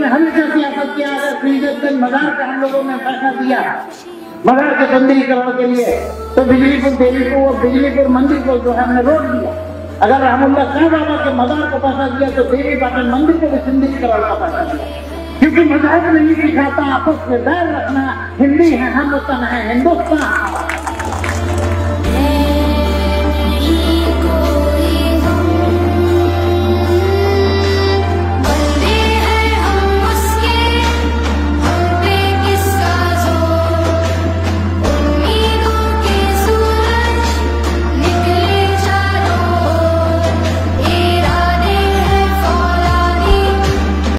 ने हमेशा सियासत किया फिर मजार का हम लोगों ने फैसला दिया मजार के बंदीकरण के लिए। तो बिजलीपुर देवी को और बिजलीपुर मंदिर को जो है, हमने रोक दिया। अगर रामुल्ला शाह बाबा के मजार को पैसा दिया तो देवी पाटन मंदिर को भी सिंधिकरण का पैसा दिया। क्योंकि मज़ाक नहीं सिखाता, आपस में बैर रखना, हिंदी है, हम वतन है हिंदुस्तान।